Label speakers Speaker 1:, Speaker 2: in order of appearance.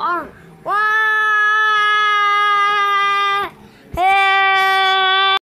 Speaker 1: on.